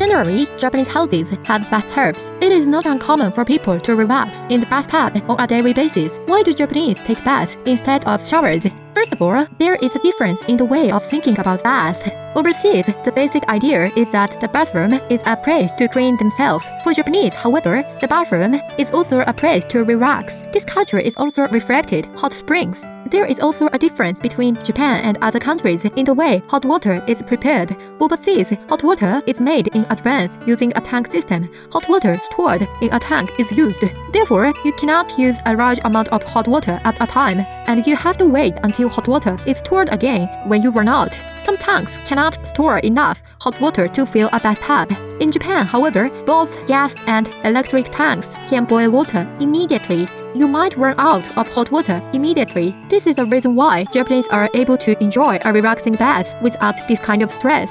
Generally, Japanese houses have bathtubs. It is not uncommon for people to relax in the bathtub on a daily basis. Why do Japanese take baths instead of showers? First of all, there is a difference in the way of thinking about bath. Overseas, the basic idea is that the bathroom is a place to clean themselves. For Japanese, however, the bathroom is also a place to relax. This culture is also reflected hot springs. There is also a difference between Japan and other countries in the way hot water is prepared. Overseas, hot water is made in advance using a tank system. Hot water stored in a tank is used. Therefore, you cannot use a large amount of hot water at a time, and you have to wait until hot water is stored again when you run out. Some tanks cannot store enough hot water to fill a bathtub. In Japan, however, both gas and electric tanks can boil water immediately. You might run out of hot water immediately. This is the reason why Japanese are able to enjoy a relaxing bath without this kind of stress.